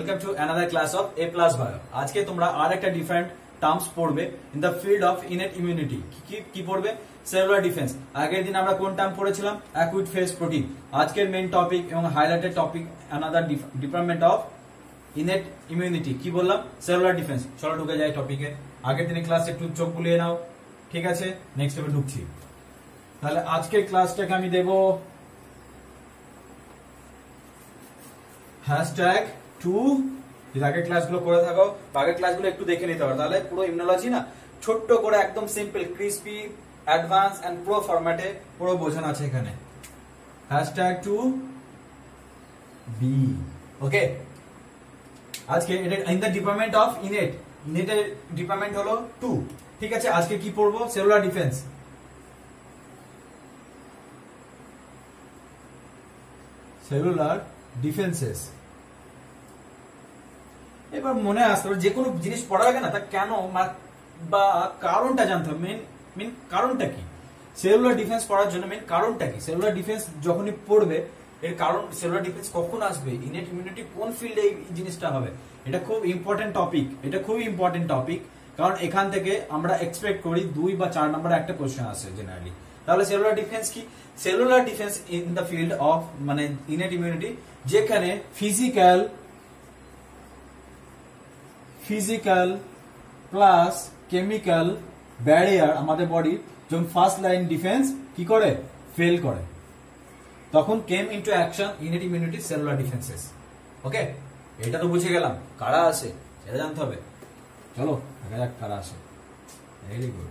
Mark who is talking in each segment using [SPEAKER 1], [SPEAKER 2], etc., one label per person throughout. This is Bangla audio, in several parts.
[SPEAKER 1] Welcome to another class of A plus bio আজকে তোমরা আর একটা ডিফারেন্ট টার্মস পড়বে in the field of innate immunity কি পড়বে? সেলুলার ডিফেন্স আগের দিন আমরা কোন টার্ম পড়েছিলাম? অ্যাকুইড ফেস প্রোটিন আজকের মেইন টপিক এবং highlighted topic another department of innate immunity কি বললাম? সেলুলার ডিফেন্স চলো ঢুকে যাই টপিকে আগের দিনে ক্লাস একটু চোখ বুলিয়ে নাও। ঠিক আছে? নেক্সট এবার ঢুকছি। তাহলে আজকের ক্লাসটাকে আমি দেব হ্যাশট্যাগ টু যদি আগের ক্লাসগুলো করে থাকো আগের ক্লাসগুলো একটু দেখে নিতে পারো, তাহলে পুরো ইমনোলজি না ছোট্ট করে একদম simple crispy advance and pro ফরম্যাটে পুরো বোঝানো আছে এখানে। হ্যাশট্যাগ টু বি ওকে আজকে এটা in the department of innate ইনেটের department হলো টু ঠিক আছে? আজকে কি পড়ব? সেলুলার ডিফেন্স সেলুলার ডিফেন্সেস এবার মনে হবে যে কোনো জিনিস পড়ার আগে না, তা কেন বা কারণটা জানতে হবে। মেন মেন কারণটা কি? সেলুলার ডিফেন্স পড়ার জন্য মেন কারণটা কি? সেলুলার ডিফেন্স যখনই পড়বে, এর কারণ সেলুলার ডিফেন্স কখন আসবে? ইনেট ইমিউনিটি কোন ফিল্ডে এই জিনিসটা হবে? এটা খুব ইম্পর্টেন্ট টপিক এটা খুব ইম্পর্টেন্ট টপিক কারণ এখান থেকে আমরা এক্সপেক্ট করি দুই বা চার নম্বরে একটা কোশ্চেন আসে জেনারেলি তাহলে সেলুলার ডিফেন্স কি? Cellular defence in the field of মানে ইনেট ইমিউনিটি যেখানে physical physical plus chemical barrier আমাদের বডি যখন ফার্স্ট লাইন ডিফেন্স কি করে? ফেল করে। তখন came into action unit immunity cellular defences okay এটা তো বুঝে গেলাম। কারা আসে সেটা জানতে হবে। চলো, দেখা যাক কারা আসে ভেরি গুড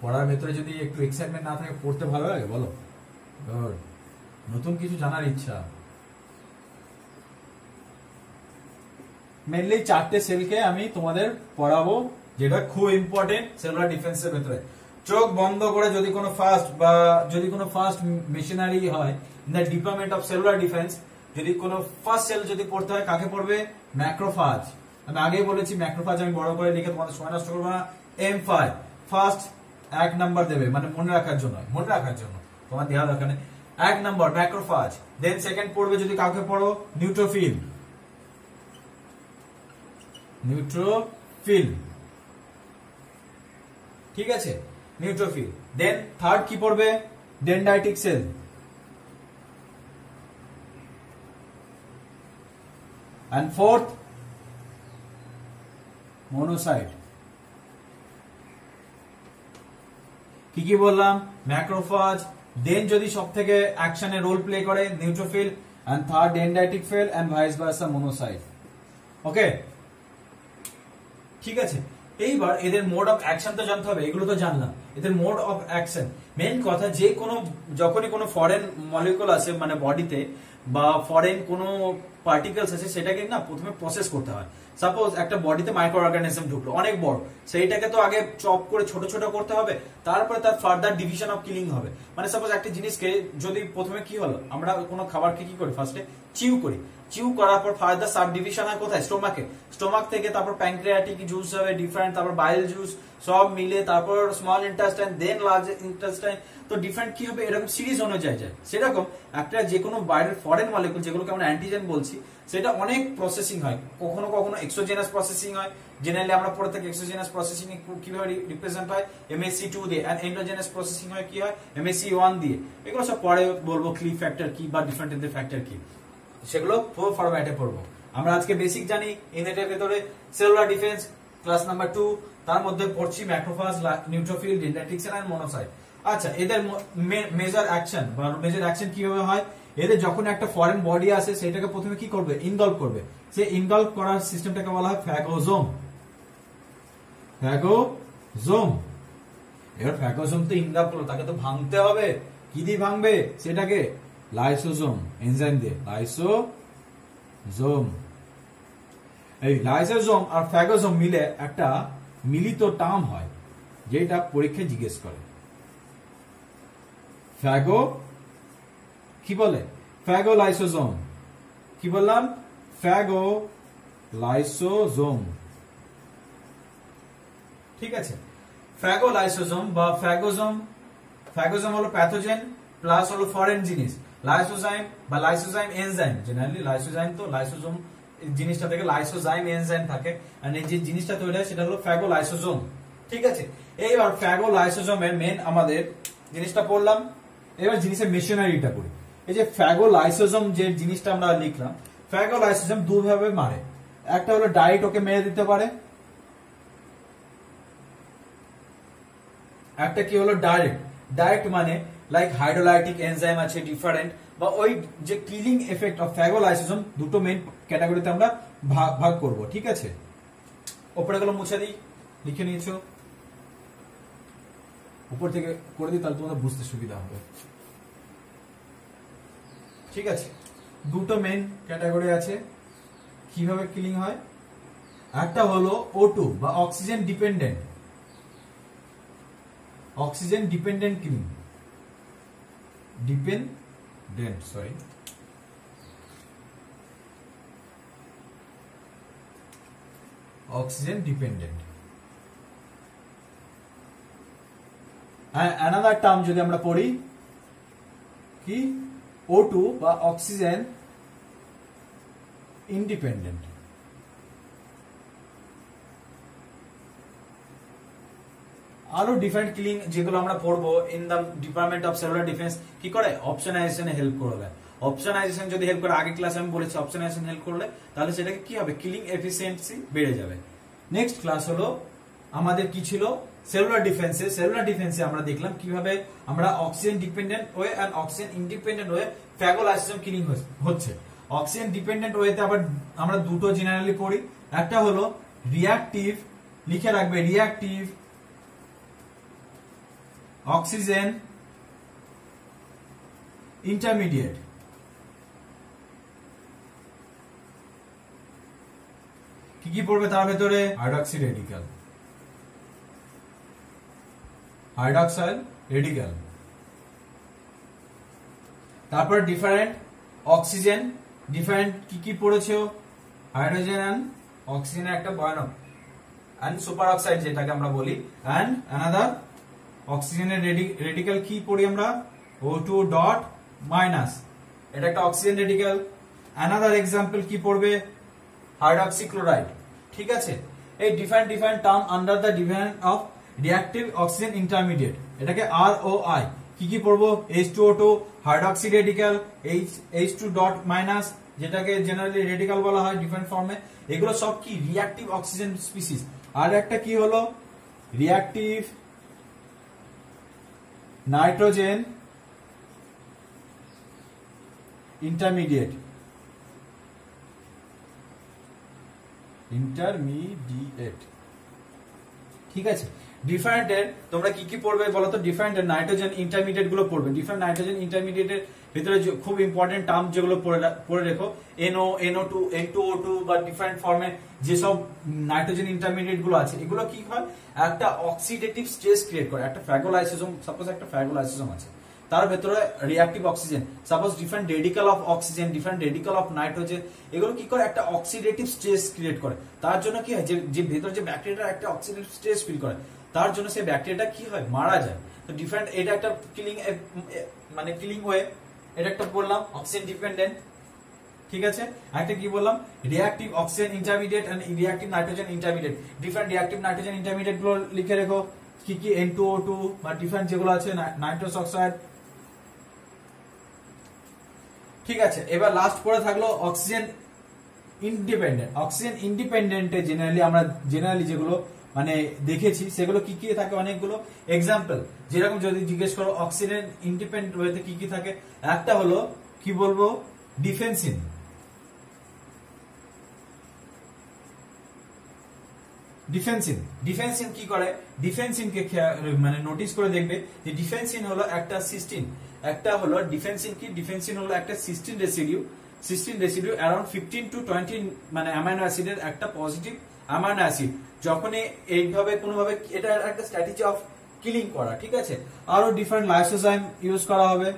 [SPEAKER 1] পড়ার ভেতরে যদি একটু এক্সাইটমেন্ট না থাকে, পড়তে ভালো লাগে, বলো। নতুন কিছু জানার ইচ্ছা। মেনলি চারটে সেলকে আমি তোমাদের পড়াবো, যেটা খুব ইম্পর্টেন্ট সেলুলার ডিফেন্সের ভেতরে। চোখ বন্ধ করে যদি কোনো ফার্স্ট বা যদি কোনো ফার্স্ট মেশিনারি হয় in the department of cellular defence যদি কোনো ফার্স্ট সেল যদি পড়তে হয়, কাকে পড়বে? ম্যাক্রোফাজ আমি আগেই বলেছি ম্যাক্রোফাজ আমি বড় করে লিখে তোমাদের সময় নষ্ট করব না। এম ফাইভ ফার্স্ট এক নাম্বার দেবে মানে মনে রাখার জন্য, মনে রাখার জন্য। তোমার দেওয়া দরকার এক নাম্বার ম্যাক্রোফাজ দেন সেকেন্ড পড়বে যদি কাউকে পড়ো নিউট্রোফিল নিউট্রোফিল ঠিক আছে? নিউট্রোফিল দেন থার্ড কি পড়বে? Dendritic cell and fourth, monocyte. কি কি বললাম? ম্যাক্রোফাজ দেন যদি সব থেকে অ্যাকশনে রোল প্লে করে neutrophil and third dendritic cell and vice versa monocyte okay ঠিক আছে? এইবার এদের মোড অফ অ্যাকশন তো জানতে হবে, এগুলো তো জানলাম। এদের মোড অফ অ্যাকশন মেন কথা, যে কোনো, যখনই কোনো ফরেন মলিকুল আছে মানে বডিতে বা ফরেন কোনো পার্টিকেলস আছে সেটাকে না প্রথমে প্রসেস করতে হয়। সাপোজ একটা বডিতে মাইক্রো অর্গানিজম ঢুকলো, অনেক বড়। সেইটাকে তো আগে চপ করে ছোট ছোট করতে হবে, তারপরে তার ফার্দার ডিভিশন অফ কিলিং হবে। মানে সাপোজ একটা জিনিসকে যদি প্রথমে কি হলো, আমরা কোনো খাবারকে কি করি ফার্স্টে চিউ করি। চিউ করার পর ফার্দার সাব ডিভিশন হয় কোথায়? স্টোমাকে স্টোমাক থেকে তারপর প্যাঙ্ক্রিয়াটিক জুস হবে ডিফারেন্ট তারপর বাইল জুস সব মিলে তারপর স্মল ইন্টাস্টাইন দেন লার্জ ইন্টাস্টাইন তো ডিফারেন্ট কি হবে? এরকম সিরিজ অনুযায়ী যায়। সেরকম একটা যে কোনো বাইরের ফরেন মলিকুল যেগুলোকে আমরা অ্যান্টিজেন বলছি, সেটা অনেক প্রসেসিং হয়। কখনো কখনো এক্সোজেনাস প্রসেসিং হয়। জেনারেলি আমরা পড়ে থাকি এক্সোজেনাস প্রসেসিং কীভাবে রিপ্রেজেন্ট হয়? এমএসসি টু দিয়ে। এন্ড এন্ডোজেনাস প্রসেসিং হয় কি হয়? এমএসসি ওয়ান দিয়ে। এগুলো সব পরে বলব ক্লি ফ্যাক্টর কি বা ডিফারেন্ট ফ্যাক্টর কি। সেগুলো পুরো ফরম্যাটে পড়ব। আমরা আজকে বেসিক জানি ইনেটের ভেতরে cellular defence class number two তার মধ্যে পড়ছি macrophage neutrophil dendritics and monocyte আচ্ছা এদের মেজর অ্যাকশন বা মেজর অ্যাকশন কীভাবে হয়? এদের যখন একটা ফরেন বডি আসে সেটাকে প্রথমে কি করবে? ইনভলভ করবে। সে ইনভলভ করার সিস্টেমটাকে বলা হয় ফ্যাগোজোম ফ্যাগোজোম এবার ফ্যাগোজোম তো ইনভলভ করল তাকে তো ভাঙতে হবে। কি দিয়ে ভাঙবে? সেটাকে লাইসোজোম এনজাইম দিয়ে। লাইসোজোম এই লাইসোজোম আর ফ্যাগোজোম মিলে একটা মিলিত টার্ম হয়, যেটা পরীক্ষায় জিজ্ঞেস করে। ফ্যাগো, কি বলে? ফ্যাগো লাইসোজোম কি বললাম? ফ্যাগো লাইসোজোম ঠিক আছে। ফ্যাগো লাইসোজোম বা ফ্যাগোজোম ফ্যাগোজোম হলো প্যাথোজেন প্লাস হলো ফরেন জিনিস। লাইসোজাইম বা লাইসোজাইম এনজাইম জেনারেলি লাইসোজাইম তো লাইসোজোম জিনিসটা থেকে লাইসোজাইম এনজাইম থাকে। আর এই যে জিনিসটা তৈরি হয়, সেটা হলো ফ্যাগোলাইসোজোম। ঠিক আছে? এইবার ফ্যাগোলাইসোজোমের মেন আমাদের জিনিসটা পড়লাম। এবার জিনিসের মেশিনারিটা পড়ি এই যে ফ্যাগোলাইসোজোম যে জিনিসটা আমরা লিখলাম ফ্যাগোলাইসোজোম দুভাবে মারে। একটা হলো ওকে মেরে দিতে পারে। একটা কি হলো ডাইরেক্ট ডাইরেক্ট মানে লাইক হাইড্রোলাইটিক এনজাইম আছে ডিফারেন্ট বা ওই যে কিলিং এফেক্ট অফ ফ্যাগোলাইসিজম দুটো মেইন ক্যাটাগরিতে আমরা ভাগ ভাগ করব, ঠিক আছে? ওপরে গুলো মুছে দিই, লিখে নিয়েছো। উপর থেকে করে দিই, তাহলে তোমাদের বুঝতে সুবিধা হবে। ঠিক আছে? দুটো মেইন ক্যাটাগরি আছে। কীভাবে কিলিং হয়? একটা হলো O2 বা oxygen dependent oxygen dependent killing dependent sorry oxygen dependent another term যদি আমরা পড়ি, কি? O2 বা অক্সিজেন ইন্ডিপেন্ডেন্ট আরও ডিফারেন্ট কিলিং যেগুলো আমরা পড়ব in the department of cellular defence কি করে? অপশনাইজেশনে হেল্প করবে। অপশনাইজেশন যদি হেল্প করে আগে ক্লাসে আমি বলেছি অপশনাইজেশন হেল্প করলে, তাহলে সেটাকে কি হবে? কিলিং এফিসিয়েন্সি বেড়ে যাবে। নেক্সট ক্লাস হলো আমাদের কি ছিল? সেলুলার ডিফেন্সে সেলুলার ডিফেন্সে আমরা দেখলাম কীভাবে আমরা oxygen dependent way and oxygen independent way phagolysosome killing হচ্ছে। অক্সিজেন ডিপেন্ডেন্ট ওয়েতে আবার আমরা দুটো জেনারেলি পড়ি। একটা হলো রিয়াক্টিভ লিখে রাখবে রিয়াক্টিভ অক্সিজেন ইন্টারমিডিয়েট কি কি পড়বে তার ভেতরে? হাইড্রক্সি রেডিক্যাল হাইড্রক্সাইল রেডিক্যাল তারপর ডিফারেন্ট অক্সিজেন ডিফারেন্ট কি কি পড়েছো হাইড্রোজেন অ্যান্ড অক্সিজেনের একটা ভয়ানক অ্যান্ড সুপার অক্সাইড যেটাকে আমরা বলি অ্যান্ড অ্যানাদার অক্সিজেনের রেডিক্যাল কি পড়ি আমরা? ও টু ডট মাইনাস এটা একটা অক্সিজেন রেডিক্যাল অ্যানাদার এক্সাম্পল কি পড়বে? হাইড্রক্সি ক্লোরাইড ঠিক আছে? এই different different term under the different of reactive oxygen intermediate এটাকে আর ও আই কি কি পড়ব? H two O two hydroxy radical H H two dot minus যেটাকে জেনারেলি রেডিক্যাল বলা হয় ডিফারেন্ট ফর্মে এগুলো সব কি? রিঅ্যাক্টিভ অক্সিজেন স্পিসিস আর একটা কি হলো? রিঅ্যাক্টিভ নাইট্রোজেন ইন্টারমিডিয়েট ইন্টারমিডিয়েট ঠিক আছে। ডিফারেন্টের তোমরা কি কি পড়বে বলো তো ডিফারেন্টের নাইট্রোজেন ইন্টারমিডিয়েটগুলো পড়বে। ডিফারেন্ট নাইট্রোজেন ইন্টারমিডিয়েটের ভিতরে খুব ইম্পর্টেন্ট টার্ম যেগুলো পড়ে রেখো। N O N O two N two O two বা ডিফারেন্ট ফর্মে যেসব নাইট্রোজেন ইন্টারমিডিয়েটগুলো আছে, এগুলো কি হয়? একটা অক্সিডেটিভ স্ট্রেস ক্রিয়েট করে। একটা ফ্যাগোলাইসিজম সাপোজ একটা ফ্যাগোলাইসিজম আছে। তার ভেতরে reactive oxygen suppose different radical of oxygen different radical of nitrogen এগুলো কি করে? একটা অক্সিডেটিভ স্ট্রেস ক্রিয়েট করে। তার জন্য কি হয়? যে ভেতরে যে ব্যাকটেরিয়া একটা অক্সিডেটিভ স্ট্রেস ফিল করে তার জন্য সেই ব্যাকটেরিয়াটা কি হয়? মারা যায়। তো ডিফারেন্ট এটা একটা কিলিং মানে কিলিং ওয়ে এটা একটা বললাম অক্সিজেন ডিপেন্ডেন্ট ঠিক আছে? একটা কি বললাম? Reactive oxygen intermediate and reactive nitrogen intermediate different reactive nitrogen ইন্টারমিডিয়েটগুলো লিখে রেখো। কি কি? N2O2 বা ডিফারেন্ট যেগুলো আছে নাইট্রোস অক্সাইড ঠিক আছে, এবার লাস্ট পড়ে থাকল অক্সিজেন ইন্ডিপেন্ডেন্ট অক্সিজেন ইন্ডিপেন্ডেন্টে জেনারেলি আমরা জেনারেলি যেগুলো মানে দেখেছি, সেগুলো কি কি থাকে অনেকগুলো। এক্সাম্পল যেরকম যদি জিজ্ঞেস করো অক্সিজেন ইন্ডিপেন্ডেন্ট ওয়েতে কি কি থাকে, একটা হলো, কি বলব? ডিফেন্সিন ডিফেন্সিন ডিফেন্সিন কি করে? ডিফেন্সিনকে মানে নোটিস করে দেখবে যে ডিফেন্সিন হলো একটা সিস্টিন একটা হলো ডিফেন্সিন কি? ডিফেন্সিন হলো একটা cysteine residue cysteine residue around fifteen two twenty মানে অ্যামাইনো অ্যাসিডের একটা পজিটিভ অ্যামাইনো অ্যাসিড যখনই এইভাবে কোনোভাবে এটা একটা স্ট্র্যাটেজি অফ কিলিং করা, ঠিক আছে? আরও ডিফারেন্ট লাইসোজাইম ইউজ করা হবে,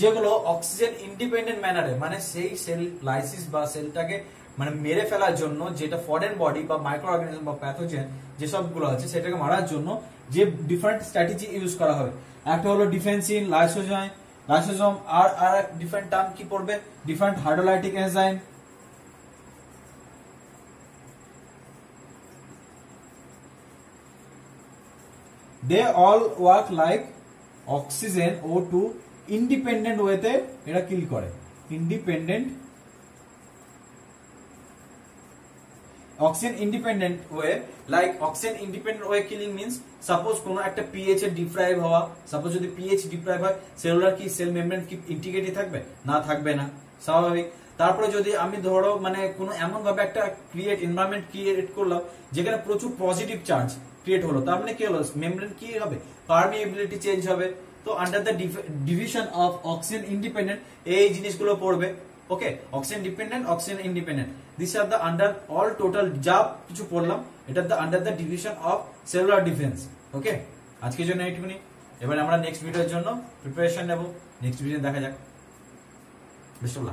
[SPEAKER 1] যেগুলো অক্সিজেন ইন্ডিপেন্ডেন্ট ম্যানারে মানে সেই সেল লাইসিস বা সেলটাকে মানে মেরে ফেলার জন্য যেটা ফরেন বডি বা মাইক্রো অর্গানিজম বা প্যাথোজেন যেসবগুলো আছে, সেটাকে মারার জন্য যে ডিফারেন্ট স্ট্র্যাটেজি ইউজ করা হবে। একটা হলো ডিফেন্সিন লাইসোজাইম লাইসোজোম আর আর ডিফারেন্ট টার্ম কি পড়বে? Different hydrolytic enzyme they all work like oxygen O two independent ওয়েতে এরা কিল করে। Independent oxygen independent way like oxygen independent way killing means suppose কোন একটা পিএইচ এর ডিপ্রাইভ হওয়া সাপোজ যদি পিএইচ ডিপ্রাইভ হয় সেলুলার কি সেল মেমব্রেন কি ইন্টিগ্রেটেড থাকবে? না থাকবে না। স্বাভাবিক। তারপরে যদি আমি ধরো মানে কোনো এমন ভাবে একটা ক্রিয়েট এনভায়রনমেন্ট ক্রিয়েট করলাম, যেখানে প্রচুর পজিটিভ চার্জ ক্রিয়েট হলো। তার মানে কি হলো? মেমব্রেন কি হবে? পারমিএবিলিটি চেঞ্জ হবে। তো under the division of oxygen independent এই জিনিসগুলো পড়বে। Okay oxygen dependent oxygen independent this are the under all total যা কিছু পড়লাম, এটা the under the division of cellular defence okay আজকের জন্য এইটুকুনি। এবার আমরা নেক্সট ভিডিওর জন্য প্রিপারেশন নেব। নেক্সট ভিডিও দেখা যাক। Best of